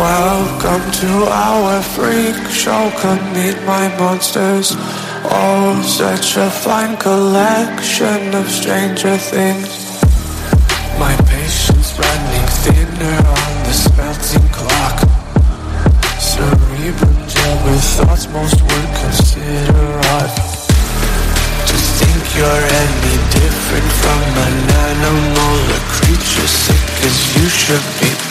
Welcome to our freak show. Come meet my monsters. Oh, such a fine collection of stranger things. My patience running thinner on the smelting clock. Cerebrum gel with thoughts most would consider odd. To think you're any different from an animal, a creature sick as you should be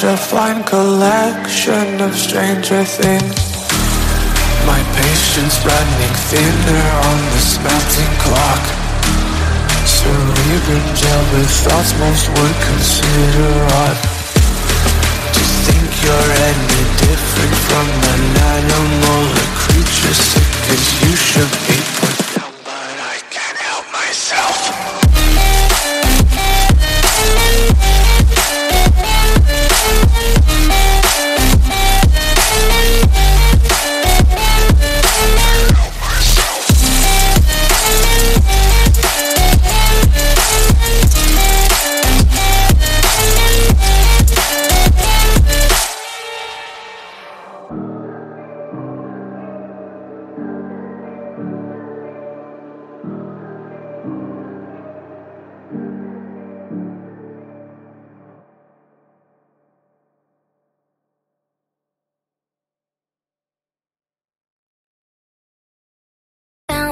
such a fine collection of stranger things. My patience running thinner on this smelting clock. Cerebrum gel with thoughts most would consider odd. To think you're any different from an animal, a creature sick as you should be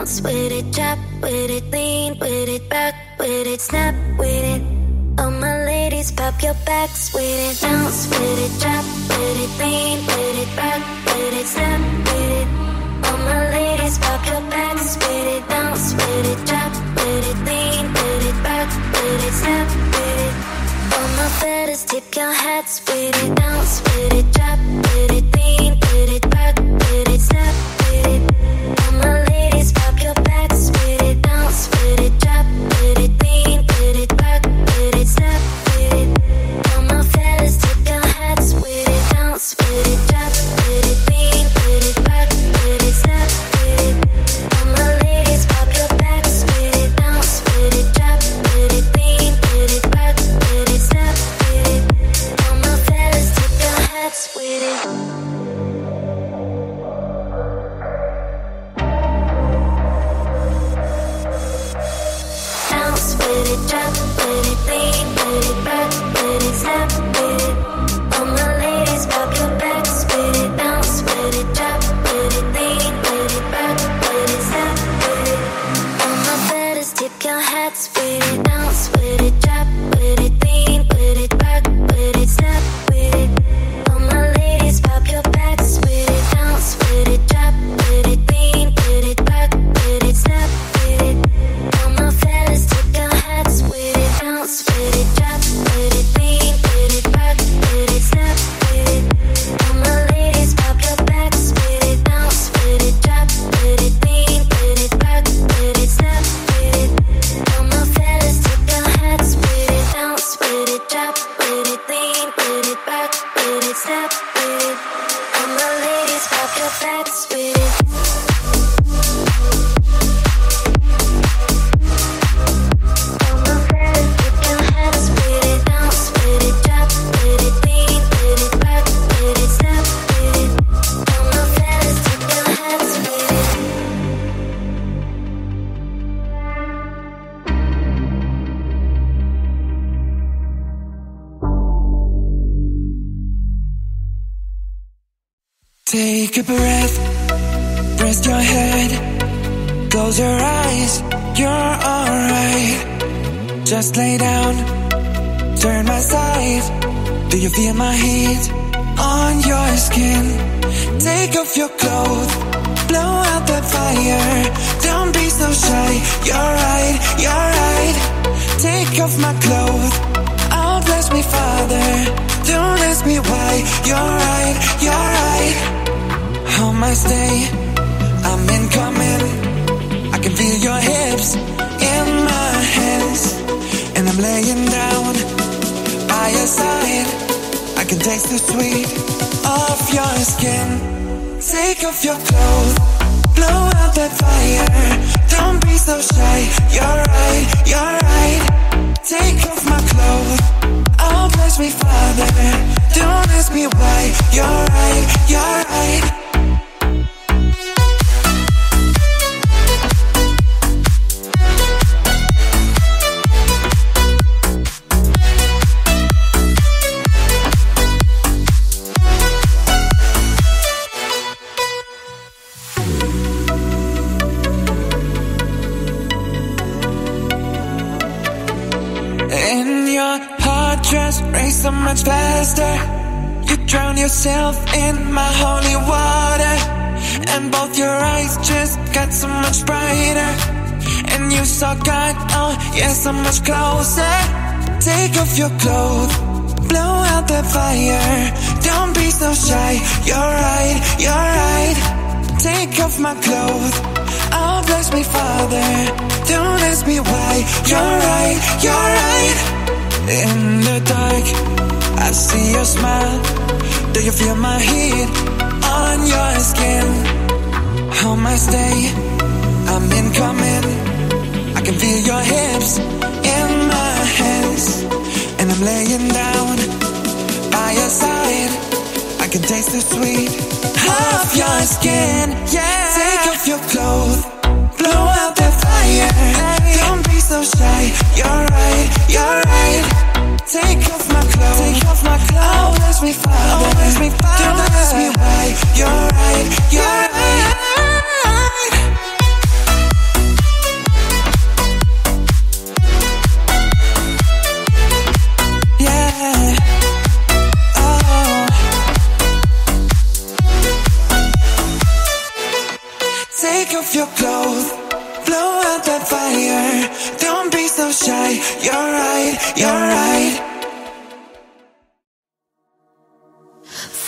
Bounce with it, drop with it, lean with it, rock with it, snap with it. All my ladies, pop your backs with it. Bounce with it, drop with it, lean with it, rock with it, snap with it. All my ladies, pop your backs with it. Bounce with it, drop with it, lean with it, rock with it, snap with it. All my fellas, tip your hats with it. Bounce with it, drop with it, lean with it, rock with it, snap with it. Can taste the sweet of your skin. Take off your clothes, blow out that fire. Don't be so shy. You're right, you're right. Take off my clothes. Oh, bless me, Father. Don't ask me why. You're right, you're right. Much faster. You drown yourself in my holy water. And both your eyes just got so much brighter. And you saw God, oh yeah, so much closer. Take off your clothes, blow out the fire. Don't be so shy, you're right, you're right. Take off my clothes, oh bless me, Father. Don't ask me why, you're right, you're right. In the dark, I see your smile. Do you feel my heat on your skin? How I stay, I'm incoming. I can feel your hips in my hands. And I'm laying down by your side. I can taste the sweet of your skin. Yeah. Take off your clothes, blow out the fire. Don't be so shy. You're right, you're right. Take off my clothes. Take off my clothes. Oh, bless me, Father. Oh, bless me, Father. Don't ask me why. You're right. You're right. Yeah. Oh. Take off your clothes, that fire. Don't be so shy. You're right, you're right.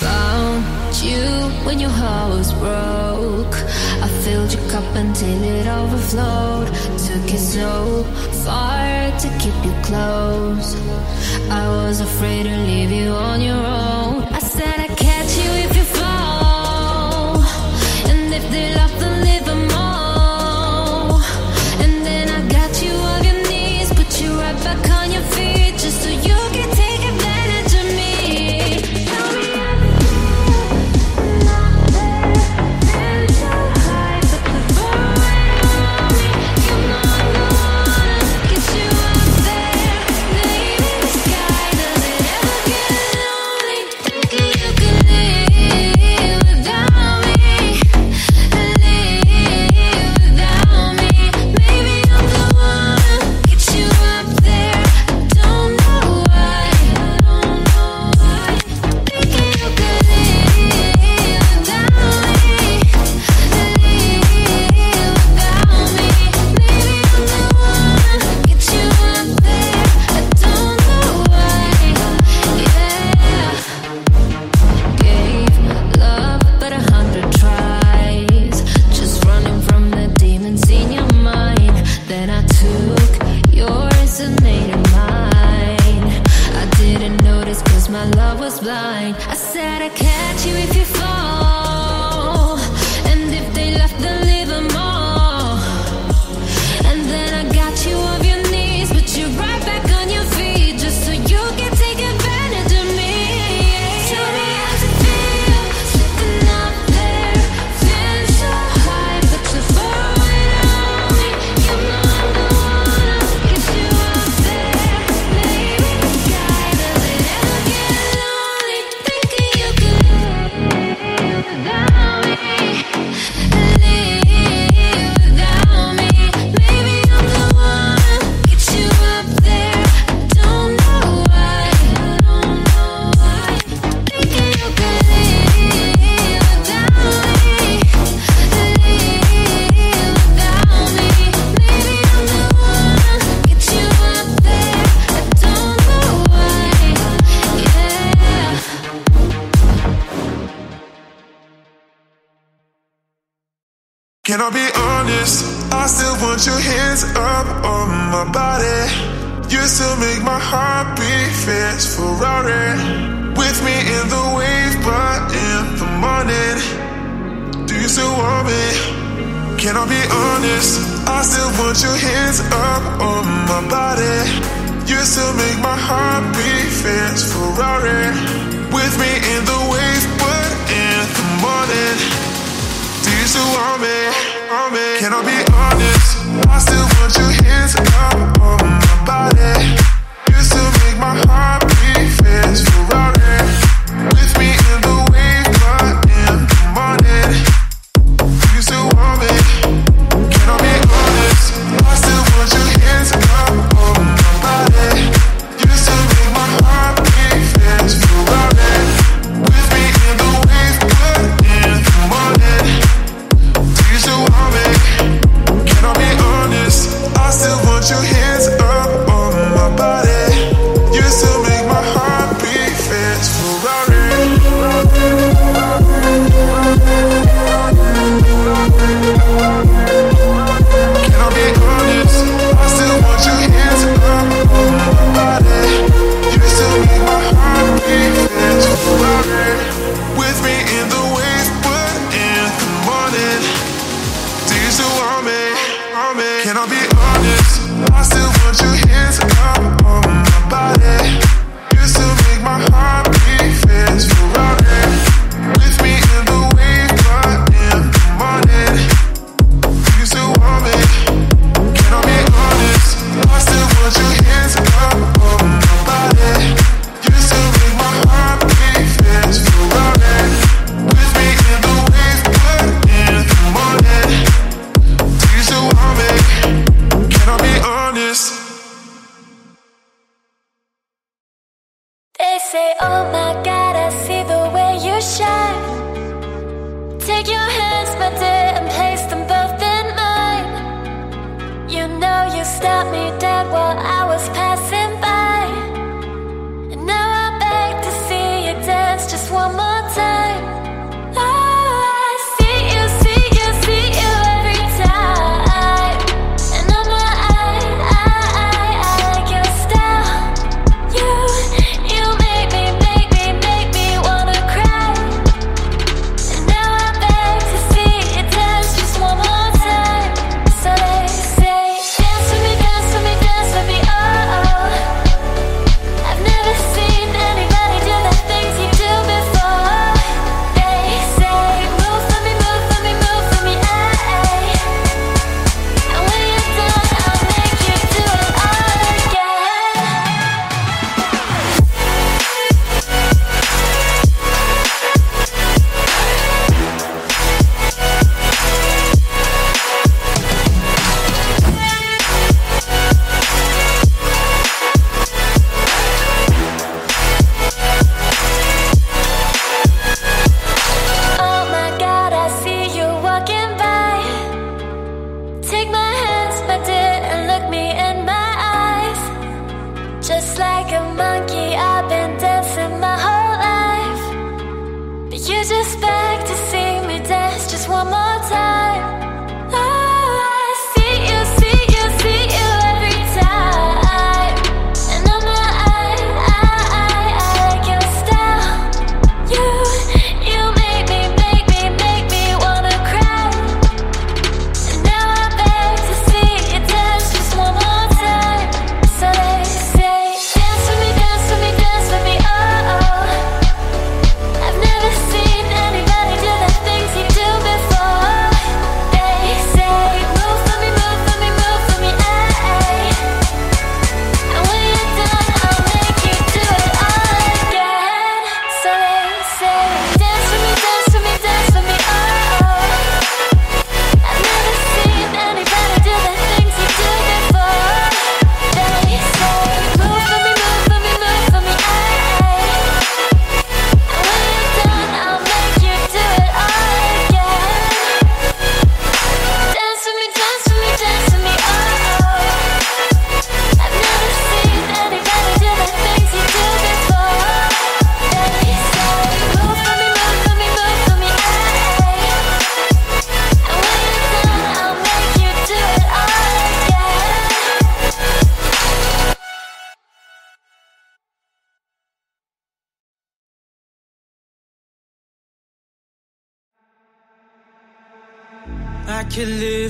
Found you when your heart was broke I filled your cup until it overflowed. Took it so far to keep you close. I was afraid to leave you on your own. Can I be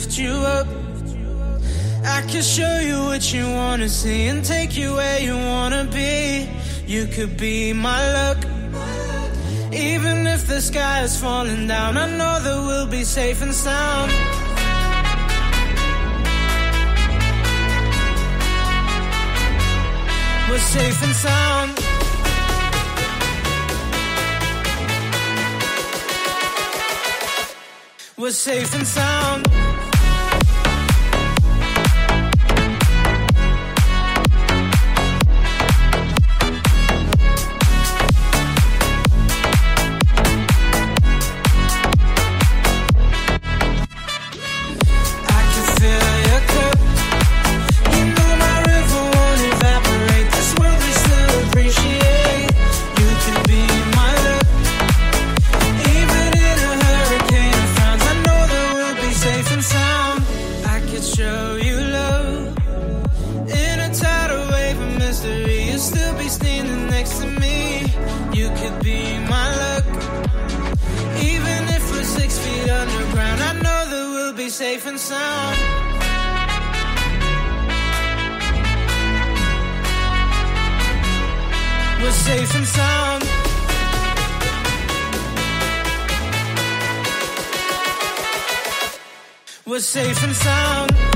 lift you up. I can show you what you wanna see and take you where you wanna be. You could be my luck. Even if the sky is falling down, I know that we'll be safe and sound. We're safe and sound. We're safe and sound. safe and sound. We're safe and sound. We're safe and sound.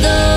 todo.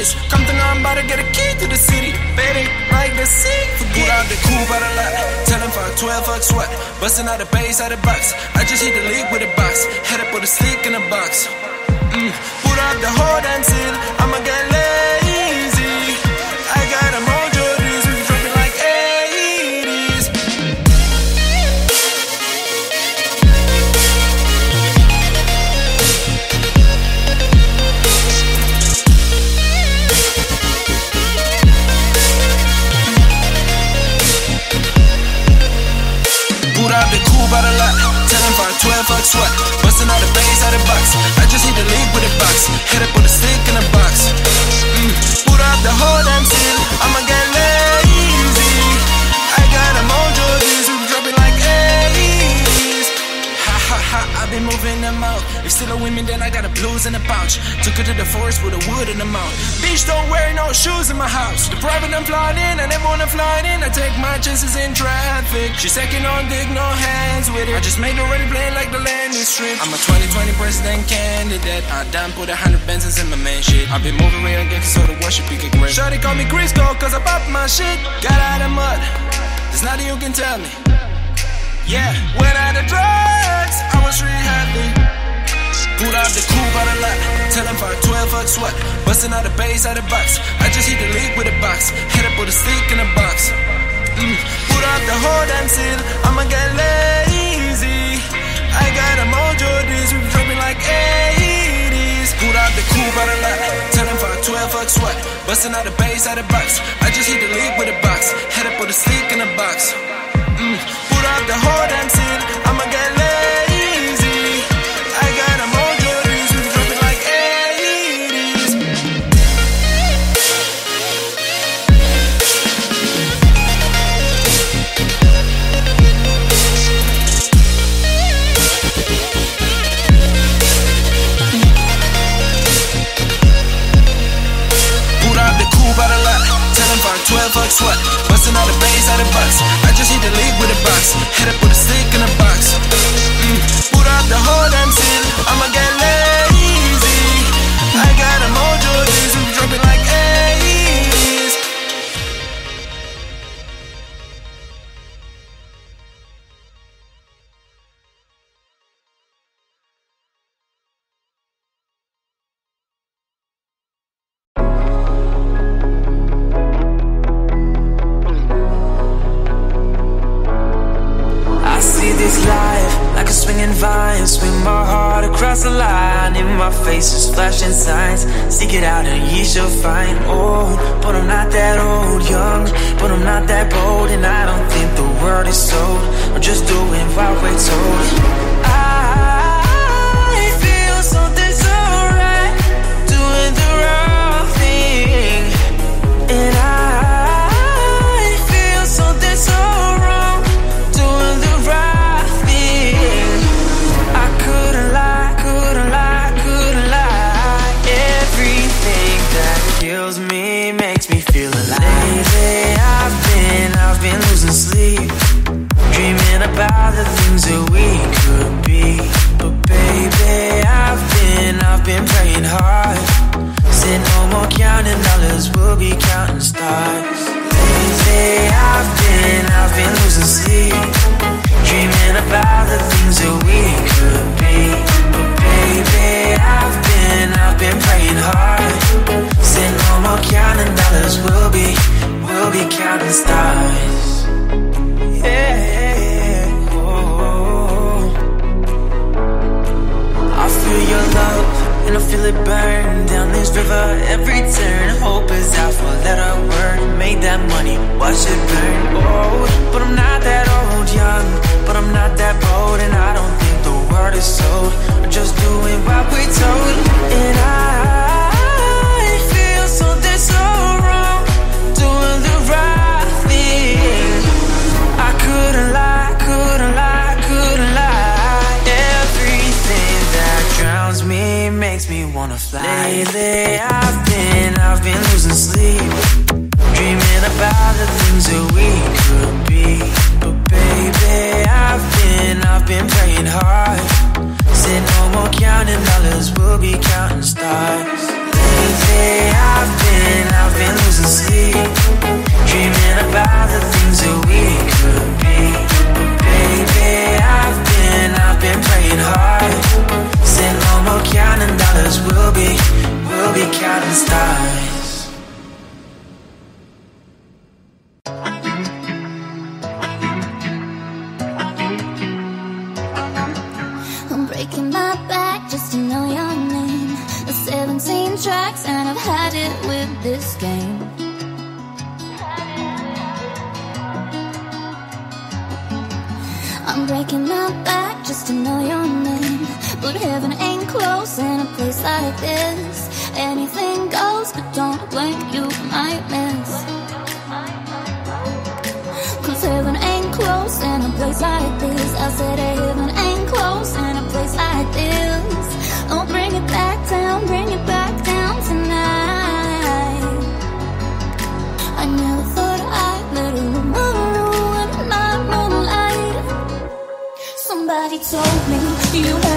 Keyless. Come to now, I'm about to get a key to the city. Baby, like the sea. Pull out the coupe out a lot. Tell him fuck 12 fuck sweat. Busting out the base out the box. I just hit the league with a box. Head up with a stick in a box. Mm. Put up the whole damn seal. I'ma get lazy. 12 bucks, what? Busting out the base out the box. I just hit the league with a box. Hit up with a stick in a box. Mm. Put up the whole damn seal. I'ma get been moving them out. If still a women, then I got a blues in the pouch. Took her to the forest with a wood in the mouth. Bitch, don't wear no shoes in my house. The private I'm flying in, I never wanna fly in. I take my chances in traffic. She second on dick, no hands with it. I just made ready playing like the landing strip. I'm a 2020 president candidate. I done put a hundred Benzes in my main shit. I've been moving real good, so the worship you get great. Shorty call me Crisco, cause I popped my shit. Got out of mud. There's nothing you can tell me. Yeah, I the drugs, I was really happy. Pulled out the coupe out a lot. Tell him fuck 12 fuck sweat. Busting out the base out the box. I just hit the league with a box. Hit up with a stick in a box. Mm. Put out the whole damn seal. I'ma get lazy. I got a mojo, these we dropping like 80s. Pulled out the coupe out a lot. Tell him fuck 12 fuck sweat. Busting out the base out the box. I just hit the league with a box. Hit up with a stick in a box. Mm. The whole damn seal. I'ma get lazy. Fuck 12 fuck sweat. Busting out the base out the box. I just hit the league with a box. Hit up with a stick in a box. Mm. Put out the whole damn seal. I'ma get lazy. Doing what we're praying hard. Said no more counting dollars, we'll be, we'll be counting stars. Yeah. Oh. I feel your love, and I feel it burn down this river every turn. Hope is our four letter word. Made that money, watch it burn. Oh, but I'm not that old, young, but I'm not that bold, and I don't word is sold. Just doing what we told, and I feel something so wrong, doing the right thing. I couldn't lie, couldn't lie, couldn't lie. Everything that drowns me makes me wanna fly. Lately, I've been, I've been losing sleep, dreaming about the things that we could be. Baby, I've been, I've been praying hard. Said no more counting dollars, we'll be counting stars. Lately, I've been, I've been losing sleep, dreaming about the things that we could be. Baby, I've been, I've been praying hard. Said no more counting dollars, we'll be, we'll be counting stars. But don't blink, you might miss. Cause heaven ain't close in a place like this. I said heaven ain't close in a place like this. Oh, bring it back down, bring it back down tonight. I never thought I'd let a woman ruin my moonlight. Somebody told me you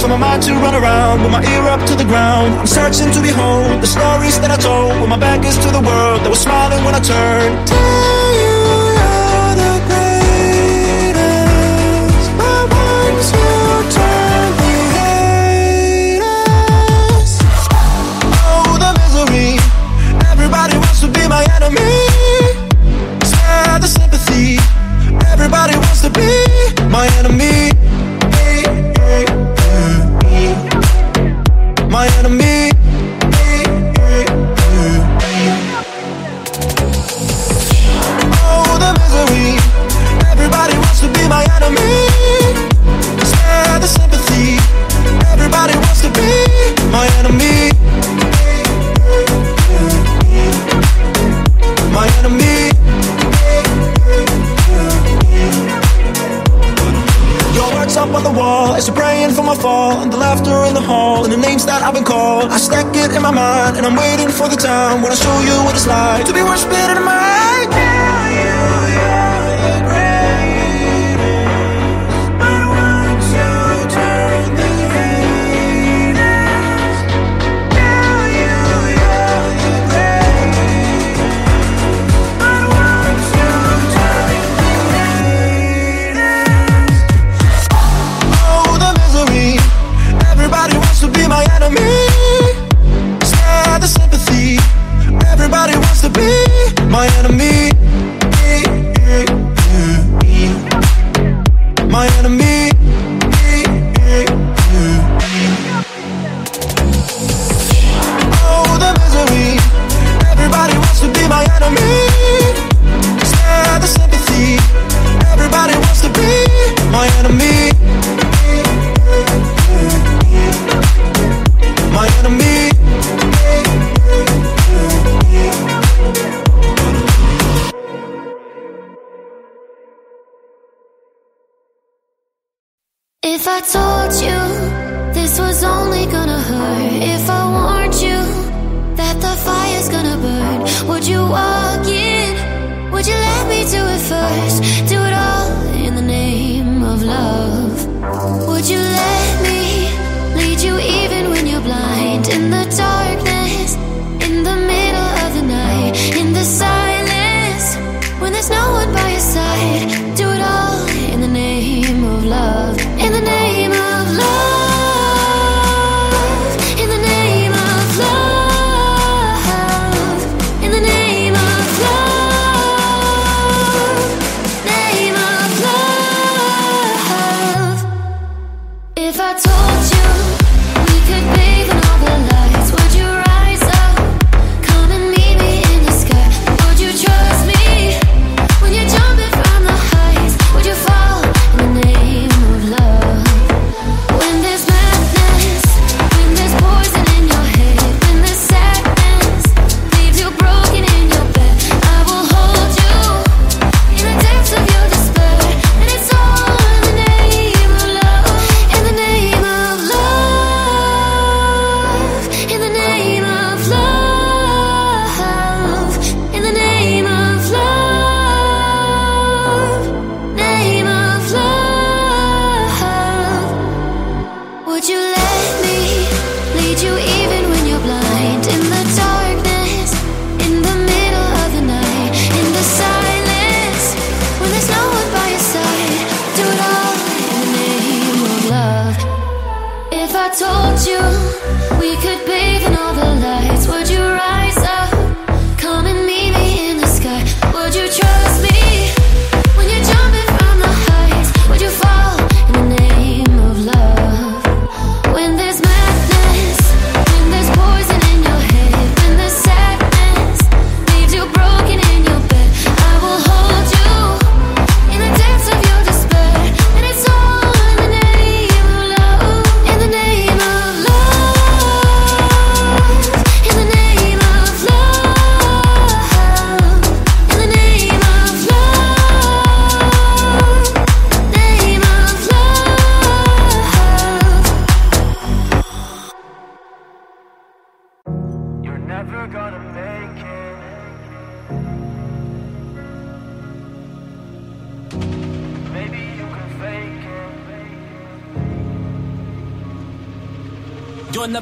for my mind to run around with my ear up to the ground. I'm searching to behold the stories that I told when my back is to the world that was smiling when I turned.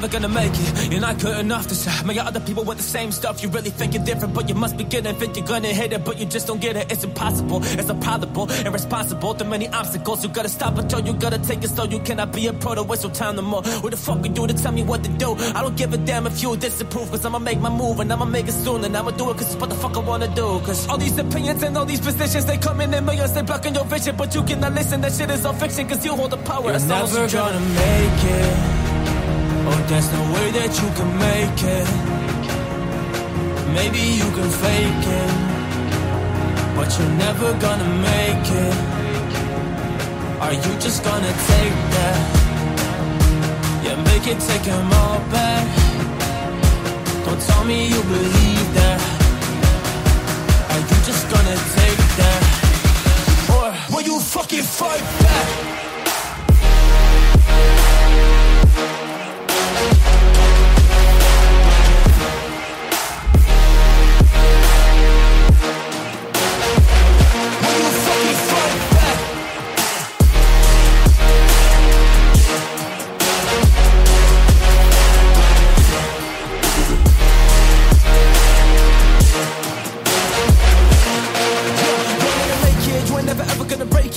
never gonna make it. You're not good enough to say. me. Other people with the same stuff. You really think you're different, but you must be getting Think you're gonna hit it, but you just don't get it. It's impossible, it's improbable, irresponsible. Too many obstacles. You gotta stop it, yo. You gotta take it slow. You cannot be a pro to whistle time no more. What the fuck are you to tell me what to do? I don't give a damn if you disapprove, cause I'ma make my move and I'ma make it soon. And I'ma do it cause it's what the fuck I wanna do. Cause all these opinions and all these positions, they come in in millions, they blocking your vision. But you cannot listen, that shit is all fiction, cause you hold the power. You're never gonna make it. There's no way that you can make it Maybe you can fake it But you're never gonna make it Are you just gonna take that? Yeah, make it take them all back Don't tell me you believe that Are you just gonna take that? Or will you fucking fight back?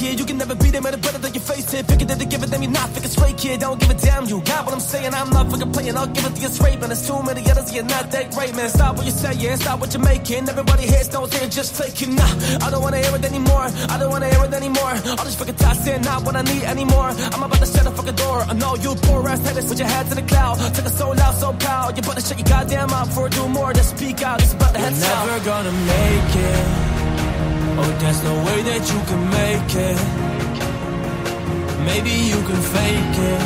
kid. You can never beat them at it better than your face it. Pick it, they give it, then you're not fucking straight, kid. Don't give a damn, you got what I'm saying. I'm not fucking playing, I'll give it to you straight, man. There's too many others, you're not that great, man. Stop what you're saying, stop what you're making. Everybody hates, don't say just taking. Nah, I don't wanna hear it anymore. I don't wanna hear it anymore. All this fucking toss saying not what I need anymore. I'm about to shut the fucking door. I know you poor ass haters put your head to the cloud. Take it so loud, so proud. You better shut your goddamn mouth for do more than speak out. It's about to head You're never gonna make it. Oh, there's no way that you can make it. Maybe you can fake it,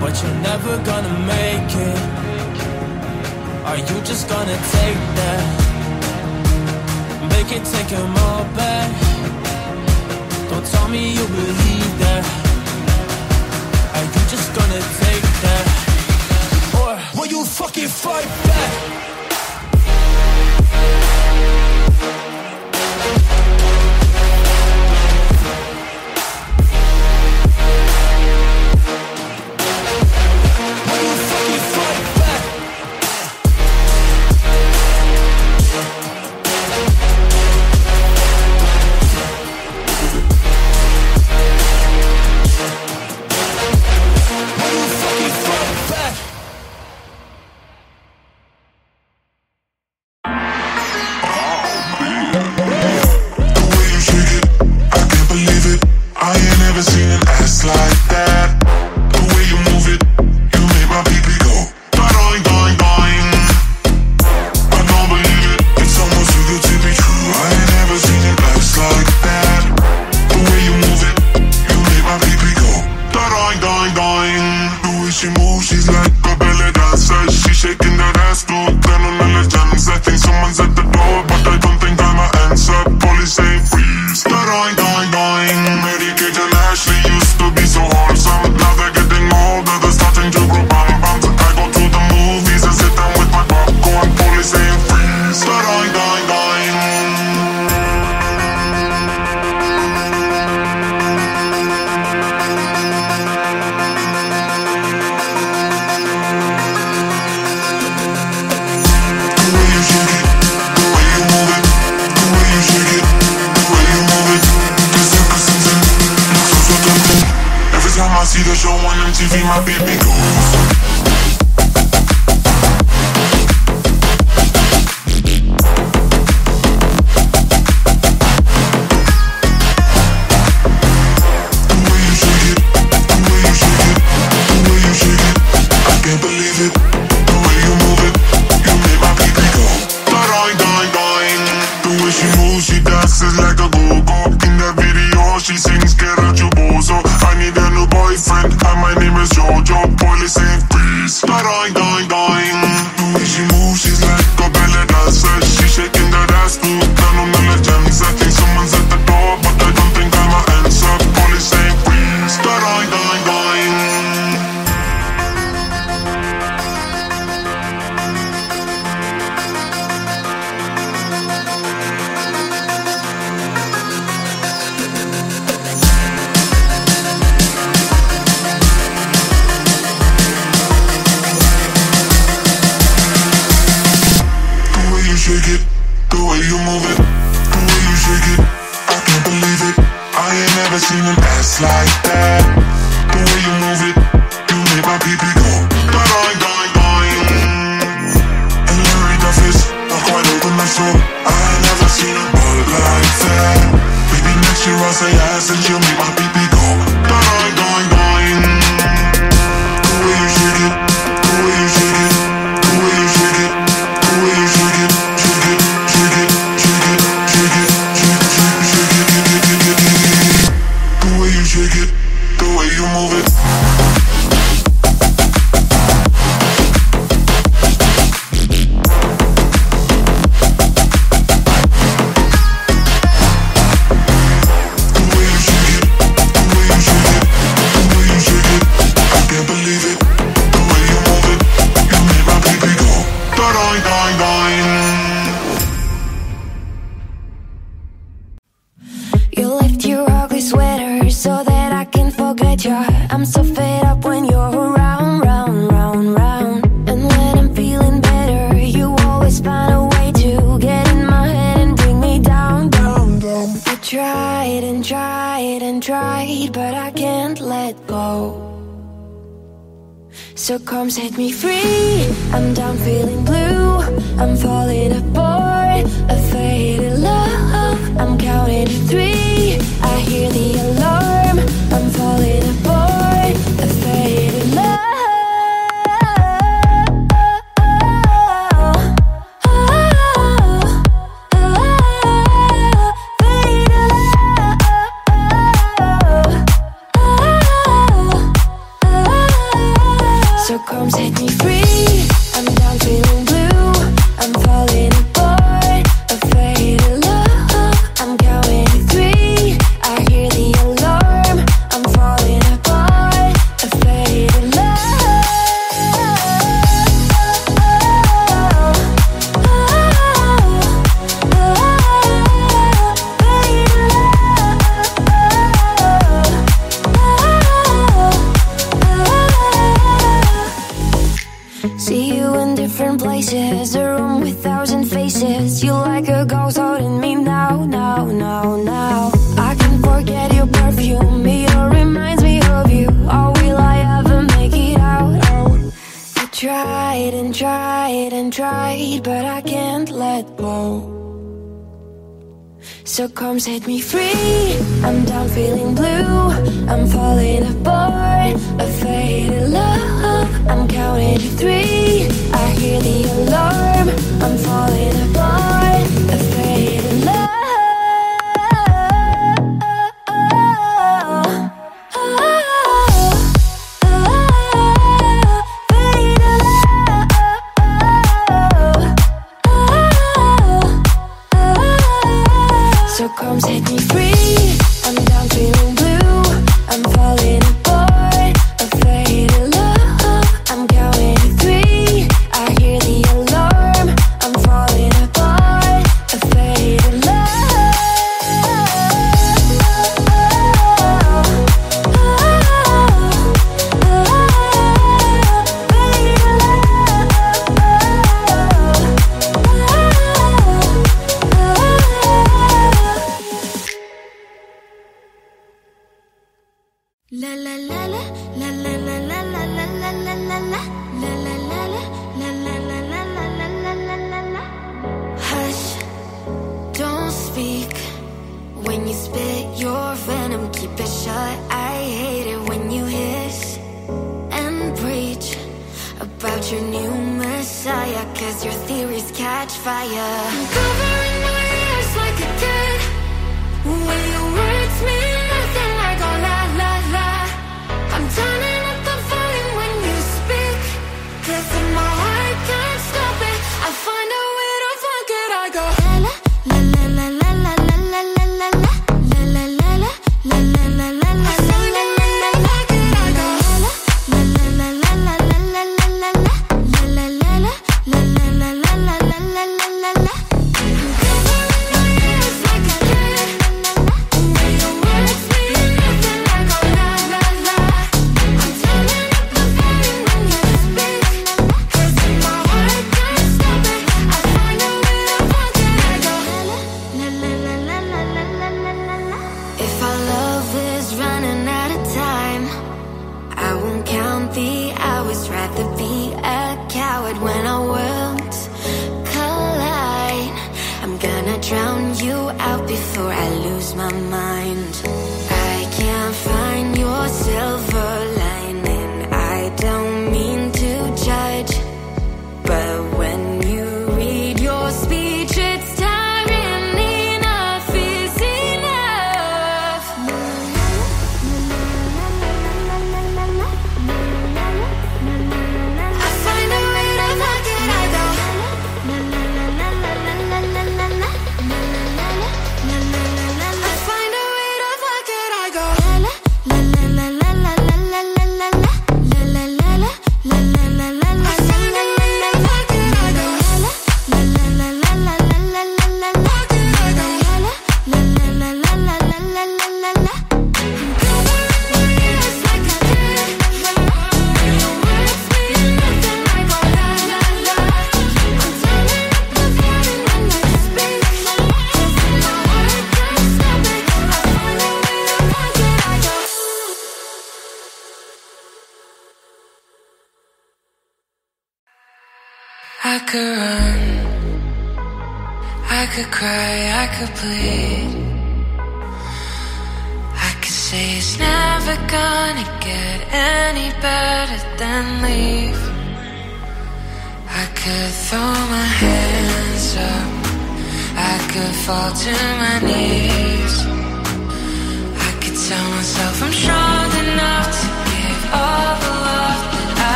but you're never gonna make it. Are you just gonna take that? Make it, take it all back. Don't tell me you believe that. Are you just gonna take that? Or will you fucking fight back?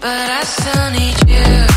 But I still need you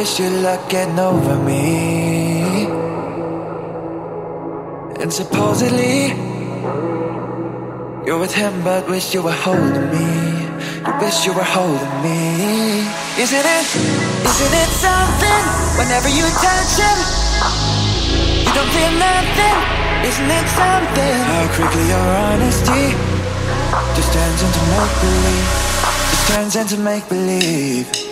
wish you luck getting over me. And supposedly, you're with him, but wish you were holding me. You wish you were holding me. Isn't it? Isn't it something? Whenever you touch him, you don't feel nothing. Isn't it something? How quickly your honesty just turns into make believe. Just turns into make believe.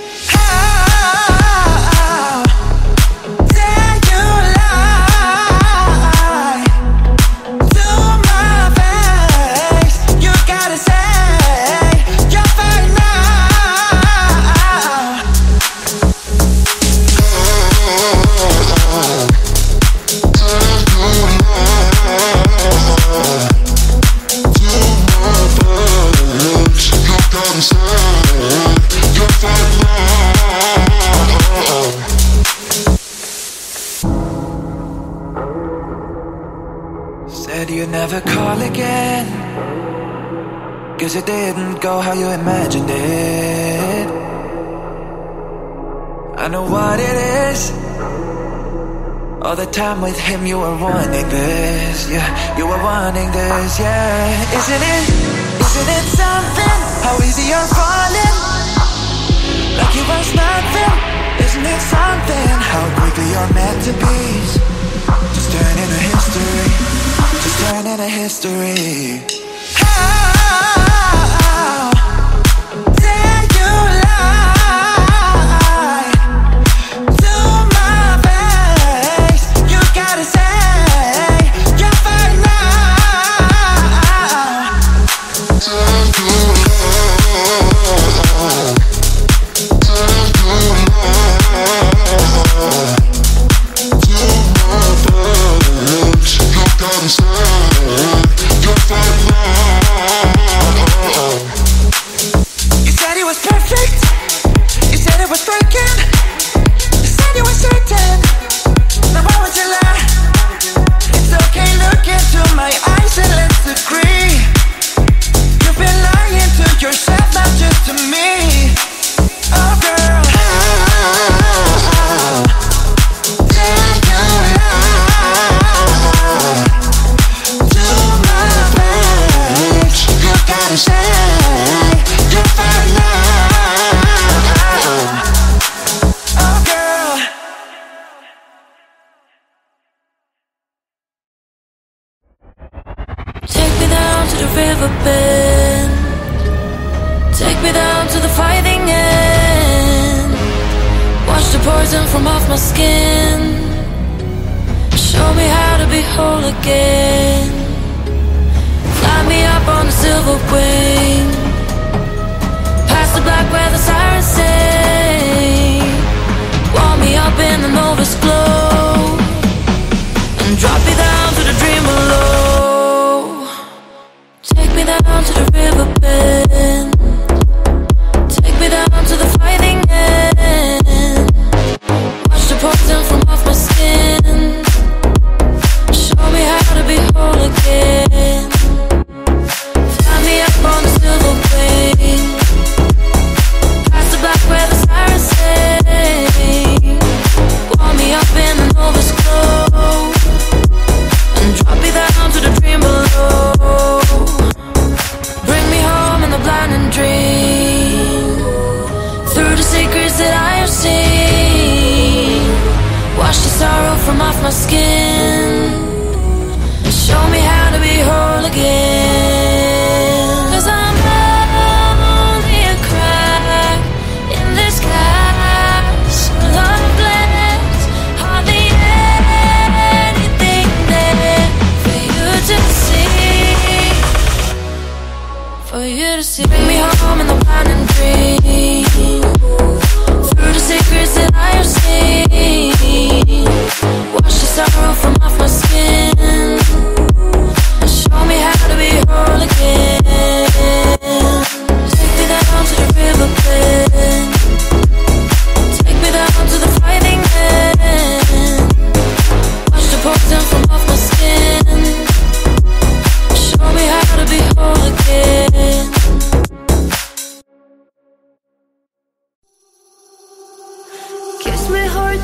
To call again. Cause it didn't go how you imagined it. I know what it is. All the time with him, you were wanting this, yeah. You were wanting this, yeah. Isn't it? Isn't it something? How easy you're falling, like you was nothing. Isn't it something? How quickly you're meant to be, just turning to history right a history.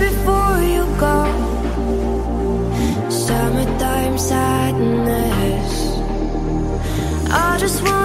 Before you go. Summertime sadness. I just wanted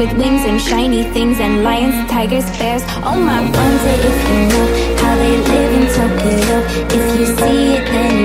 with wings and shiny things And lions, tigers, bears. Oh my, wonder if you know How they live in Tokyo. If you see it then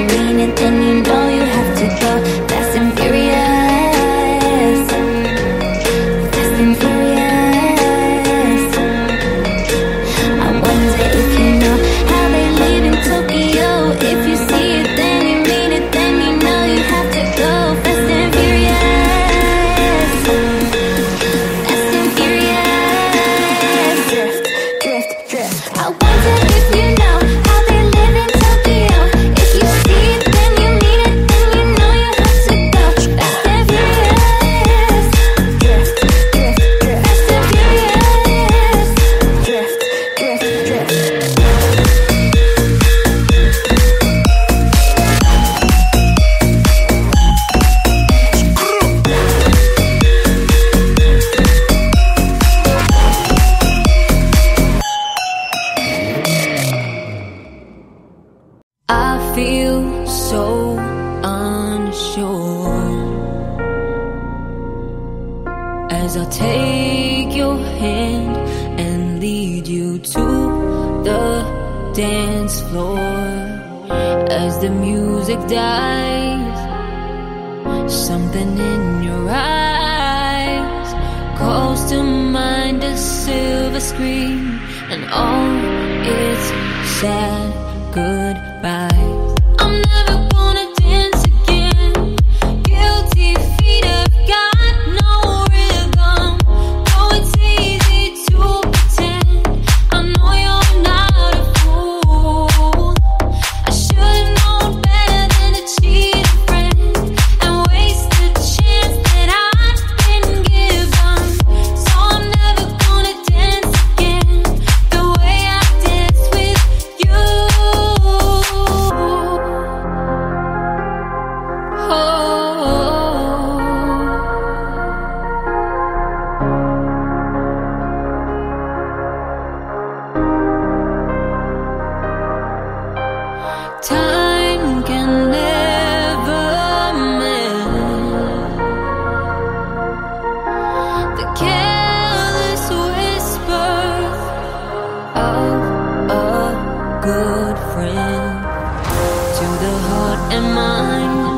the heart and mind.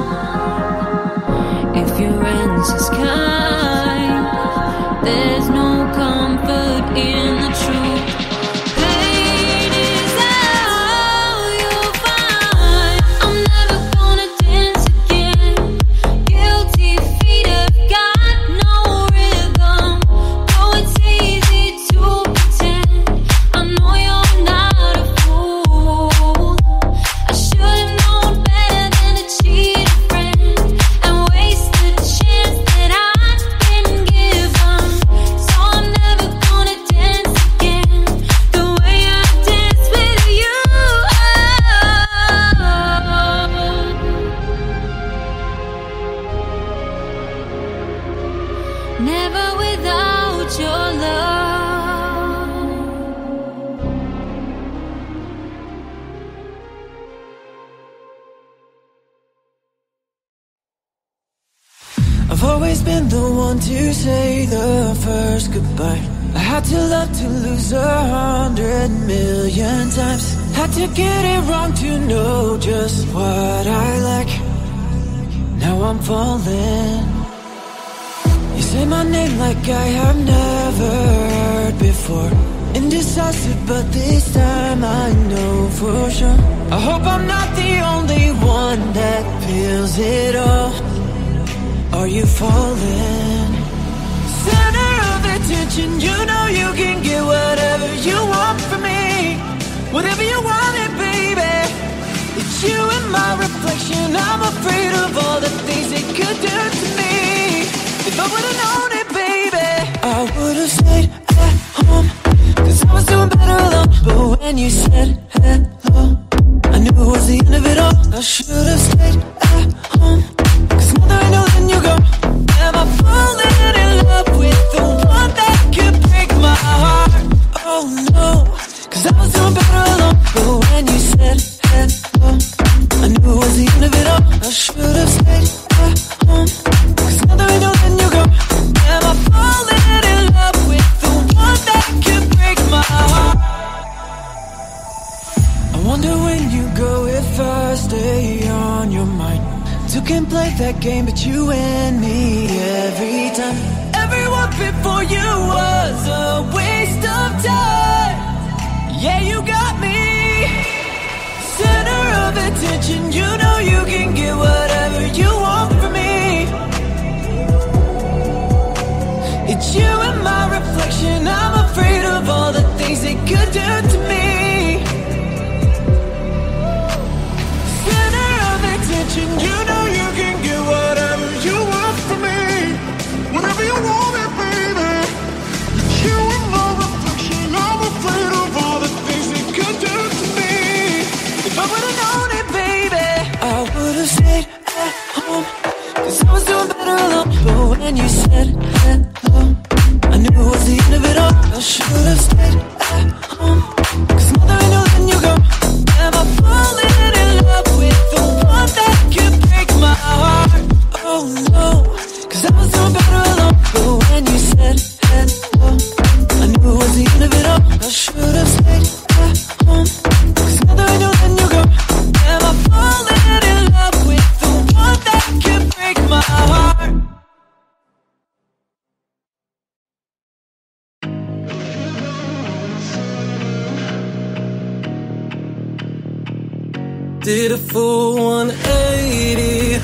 Did a full 180,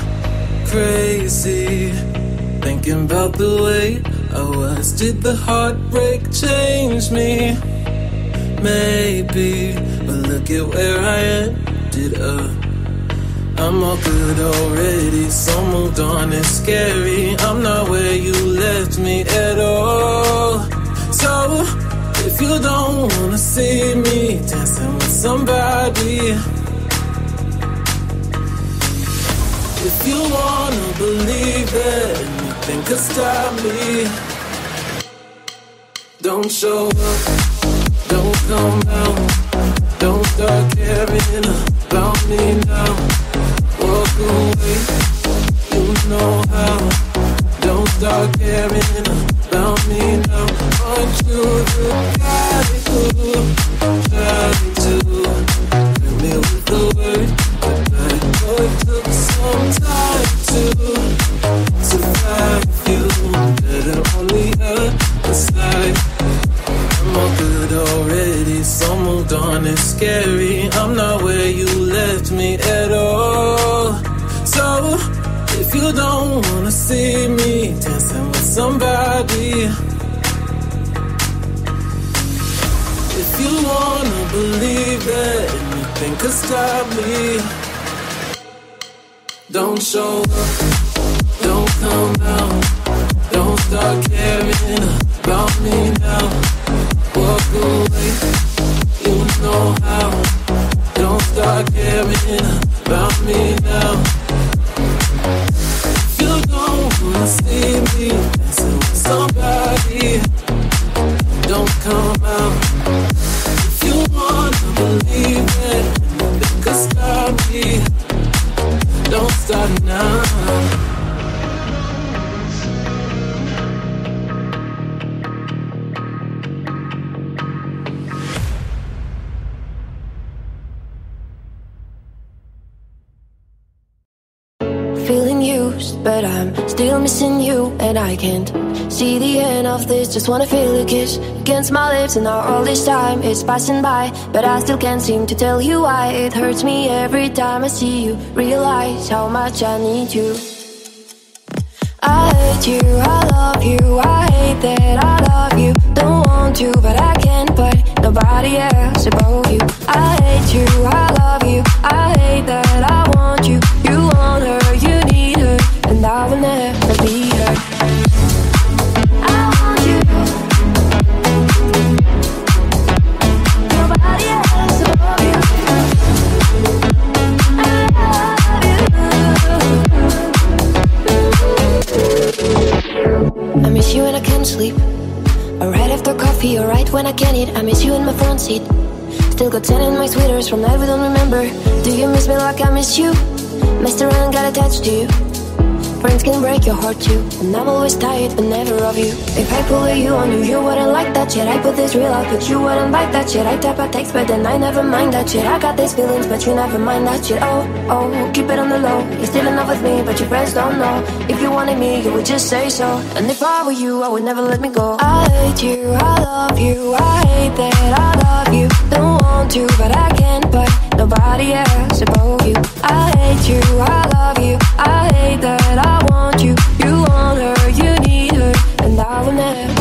crazy. Thinking about the way I was. Did the heartbreak change me? Maybe, but look at where I ended up. I'm all good already, so moved on. It's scary. I'm not where you left me at all. So, if you don't wanna see me dancing with somebody. If you wanna believe that anything could stop me, don't show up, don't come out, don't start caring about me now. Walk away, you know how. Don't start caring about me now. Aren't you the guy who tried to fill me with the word? But it took some time to survive you. Better on the other side. I'm all good already, so moved on. It's scary. I'm not where you left me at all. So, if you don't wanna see me dancing with somebody, if you wanna believe that anything could stop me, don't show up, don't come out, don't start caring about me now. Walk away, you know how. Don't start caring about me now. If you don't wanna see me dancing with somebody, don't come out. If you wanna believe that anything could stop me, don't start now. But I'm still missing you, and I can't see the end of this. Just wanna feel a kiss against my lips, and now all this time is passing by, but I still can't seem to tell you why. It hurts me every time I see you. Realize how much I need you. I hate you, I love you, I hate that I love you. Don't want to, but I can't, but nobody else above you. I hate you, I love you, I hate that I I will never be her. I miss you and I can't sleep. Or right after coffee, or right when I can eat. I miss you in my front seat. Still got ten in my sweaters from night we don't remember. Do you miss me like I miss you? Messed around, got attached to you friends can break your heart too. And I'm always tired but never of you. If I pull you on you, you wouldn't like that shit. I put this real out but you wouldn't like that shit. I type a text but then I never mind that shit. I got these feelings but you never mind that shit. Oh, oh, keep it on the low. You're still in love with me but your friends don't know. If you wanted me, you would just say so. And if I were you, I would never let me go. I hate you, I love you, I hate that I love you want to, but I can't. put nobody else above you. I hate you, I love you, I hate that I want you. You want her, you need her, and I will never.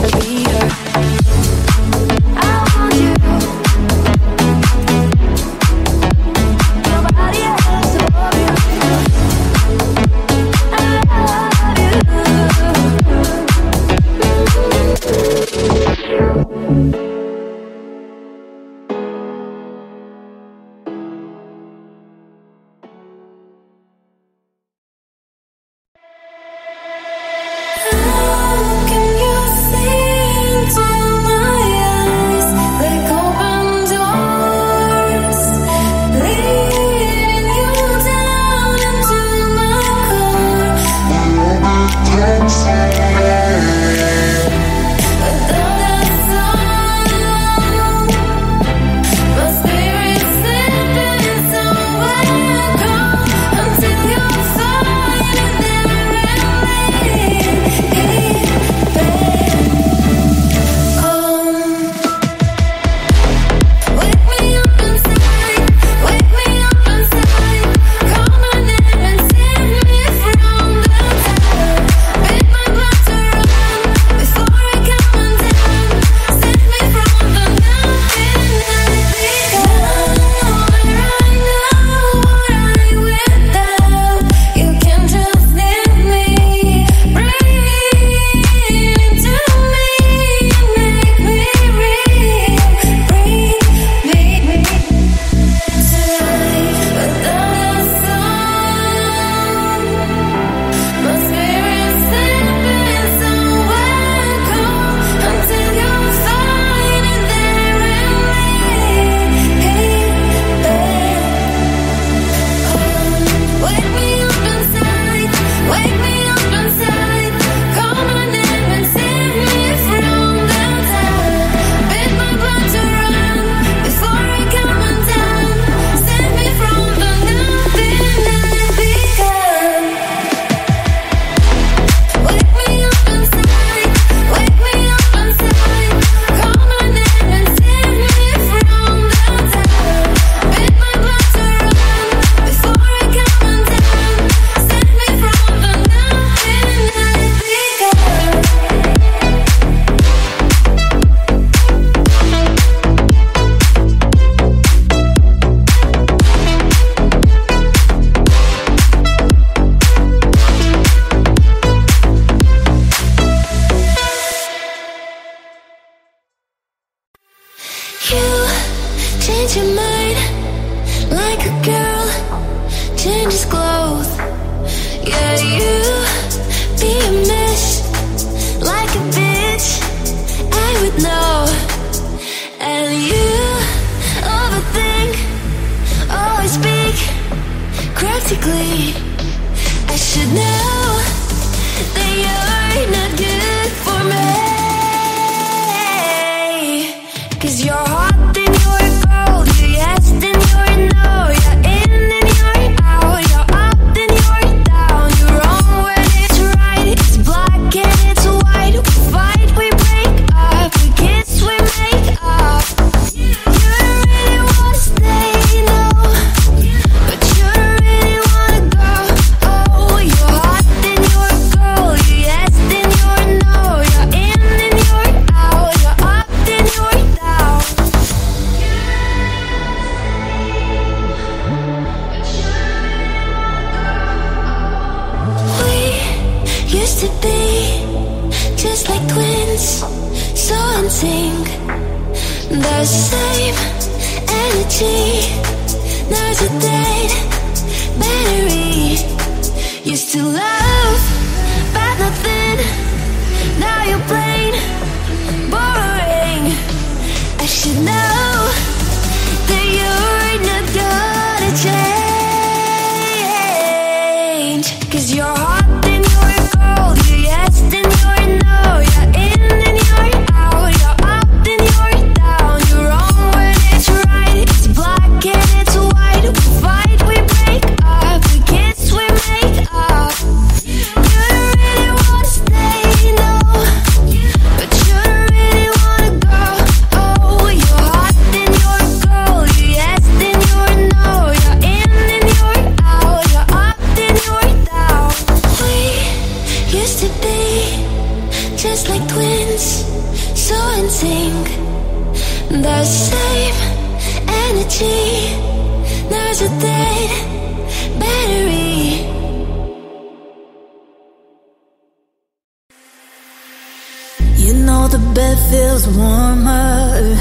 warmer,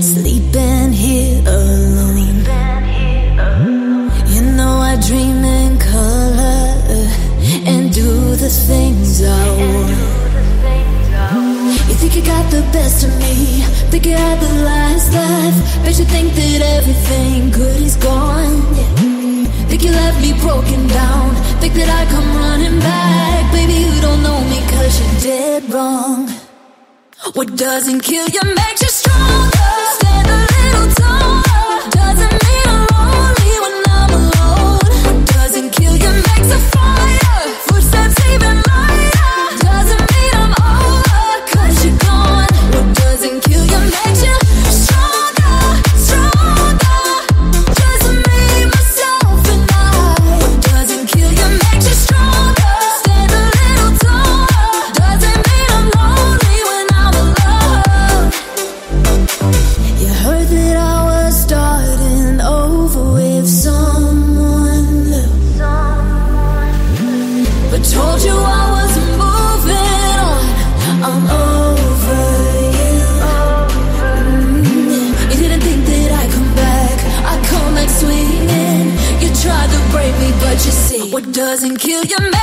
sleeping here alone. You know I dream in color and do the things I want. You think you got the best of me, think you had the last laugh, bet you think that everything good is gone. Think you left me broken down, think that I come running back, baby you don't know me cause you're dead wrong. What doesn't kill you makes you stronger. Stand a little taller. Doesn't mean I'm lonely when I'm alone. What doesn't kill you makes a fire. Footsteps even lighter. till you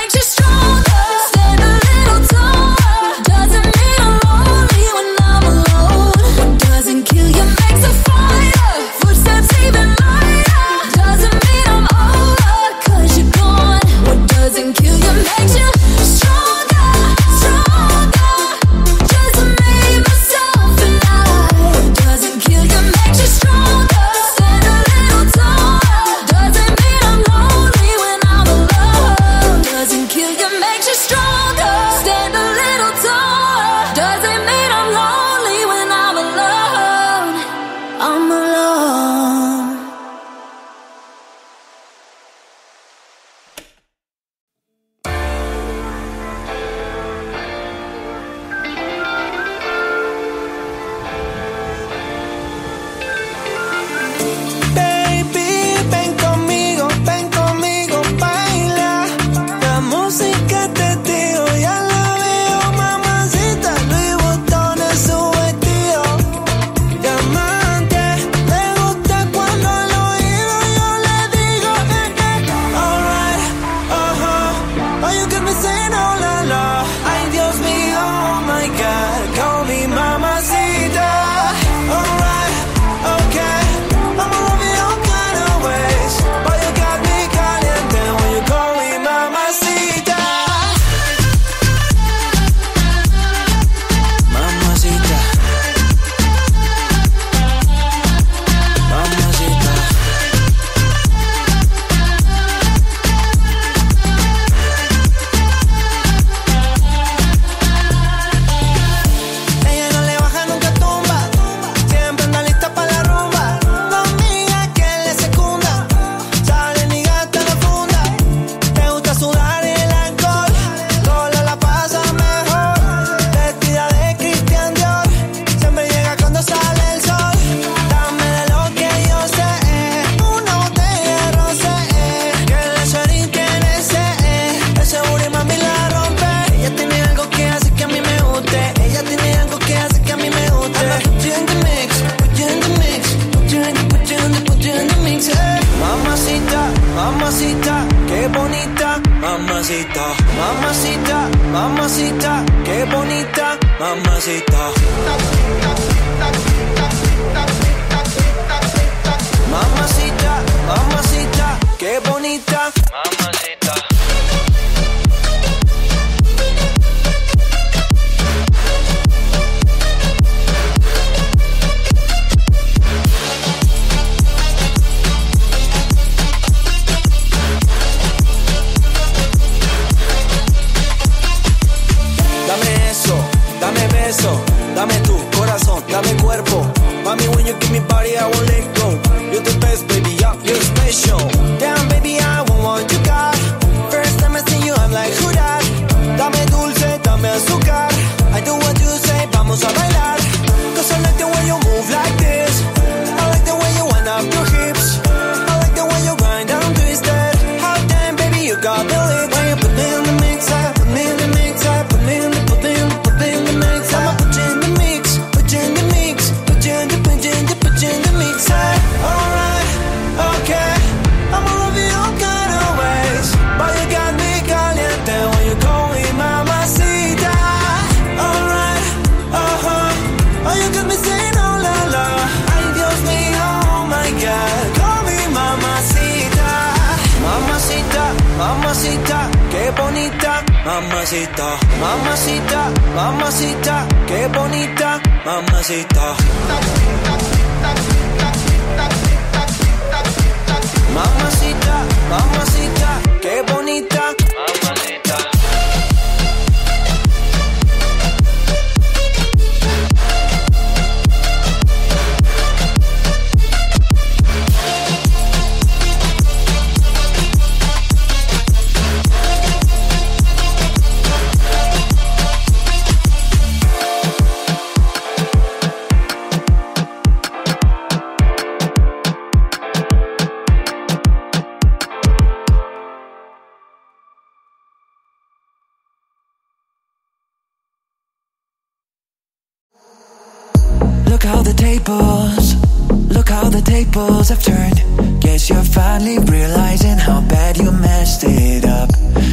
tables have turned. Guess you're finally realizing how bad you messed it up.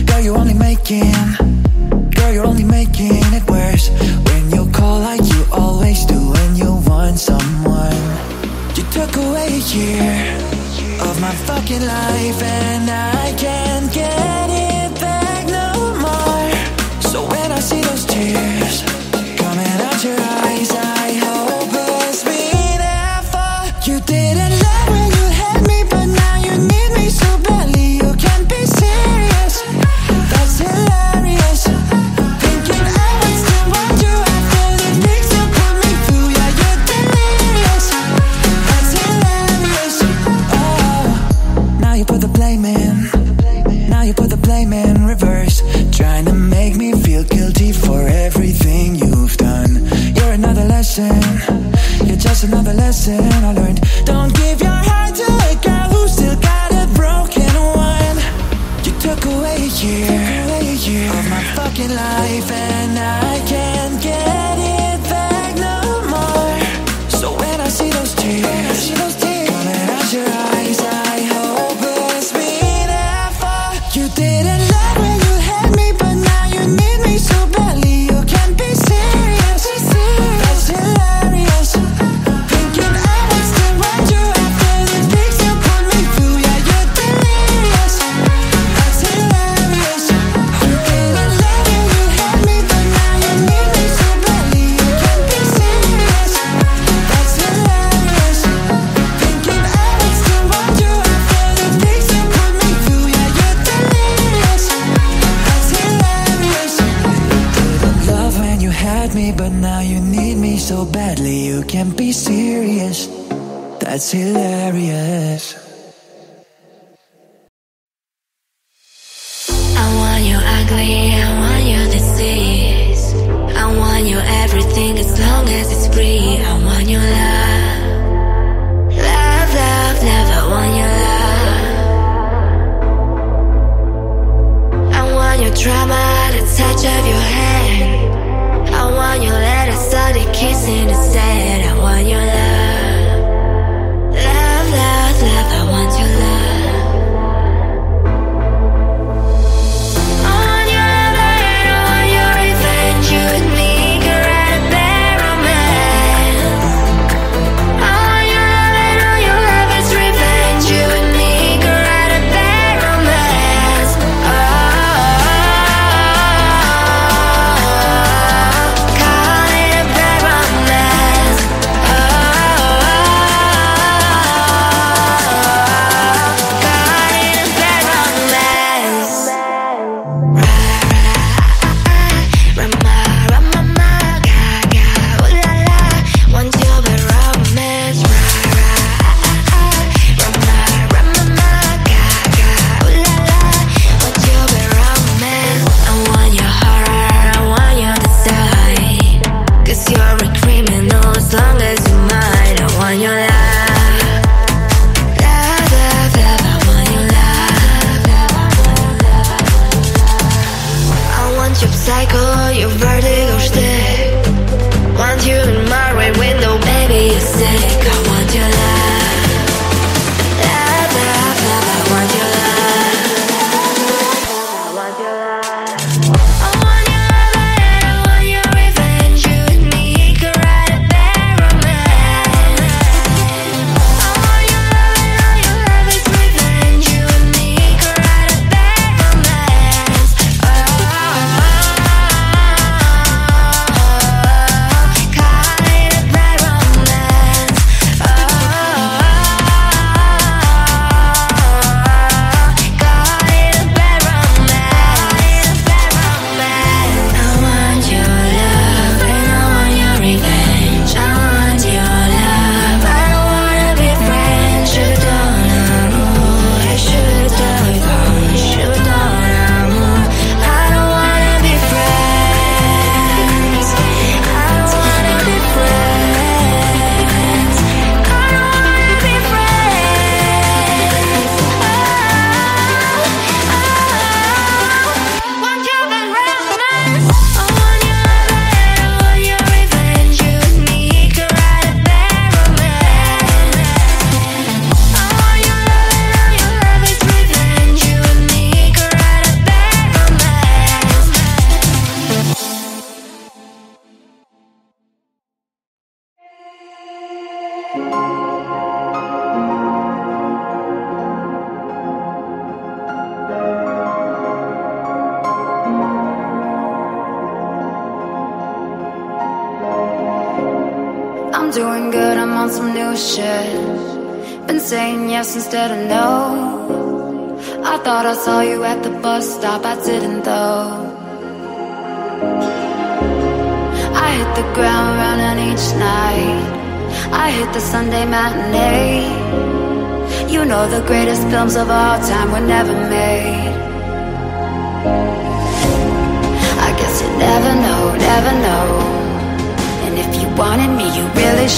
Girl, you're only making Girl, you're only making it worse. When you call like you always do when you want someone. You took away a year Of my fucking life and I can't said I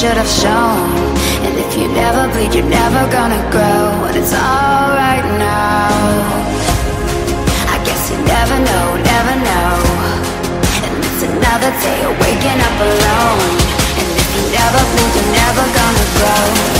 should have shown. And if you never bleed, you're never gonna grow. And it's alright now. I guess you never know, never know. And it's another day of waking up alone. And if you never bleed, you're never gonna grow.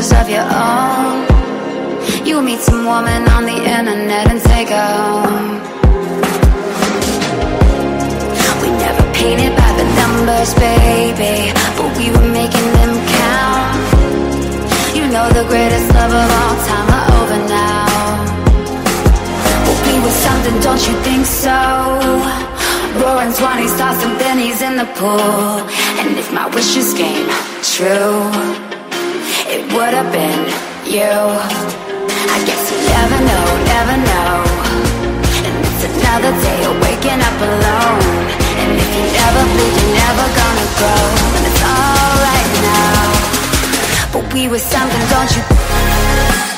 of your own You meet some woman on the internet and take her home We never painted by the numbers, baby But we were making them count. You know the greatest love of all time are over now. We were something, don't you think so? Roaring twenties, tossing pennies in the pool. And if my wishes came true would have been you. I guess you never know, never know. And it's another day of waking up alone. And if you never bleed, you're never gonna grow. And it's alright now. But we were something, don't you?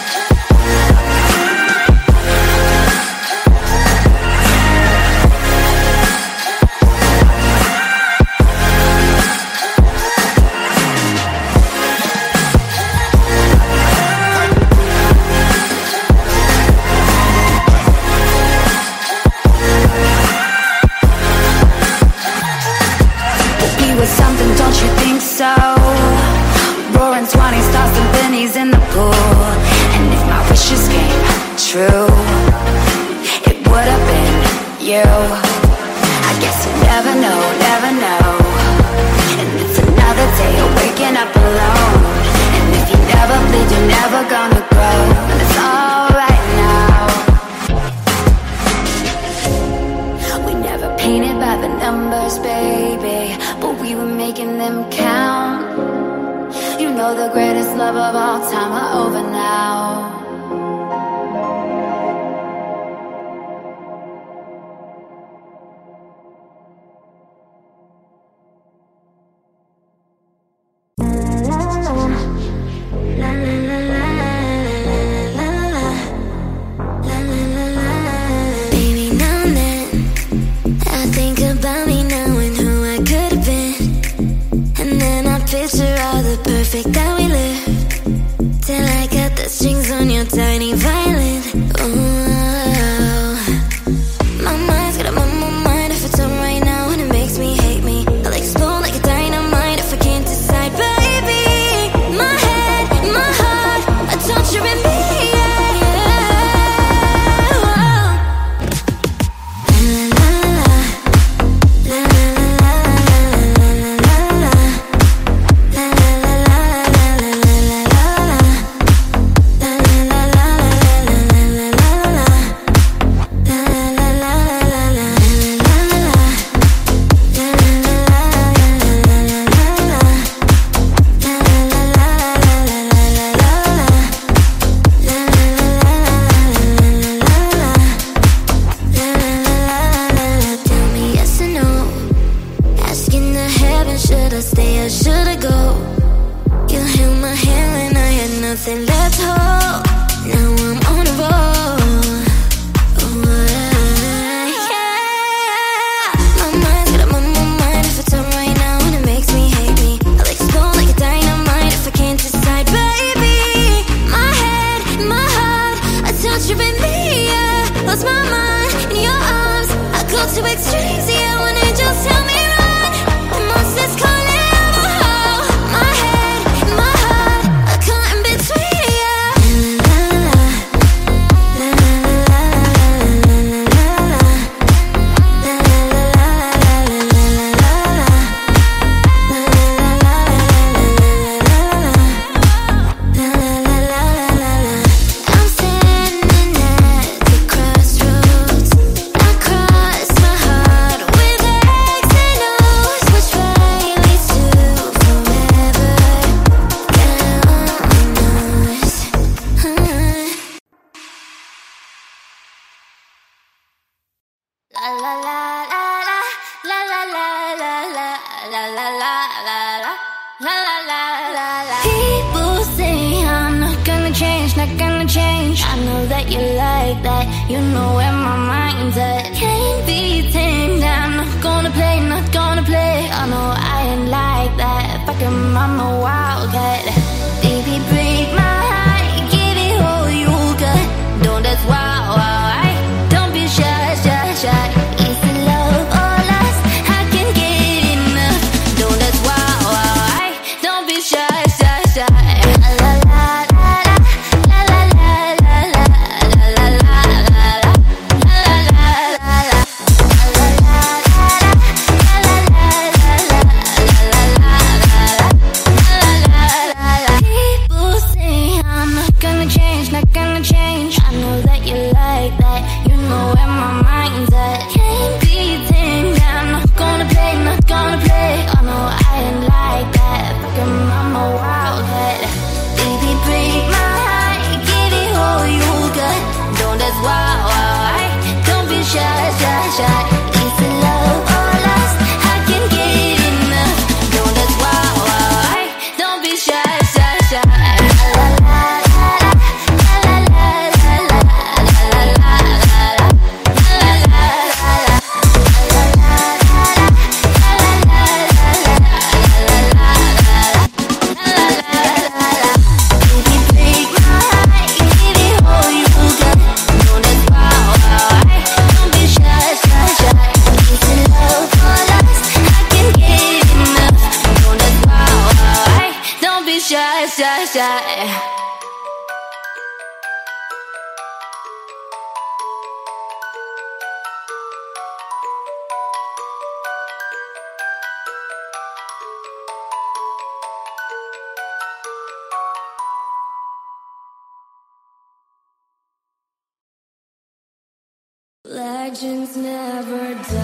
Legends never die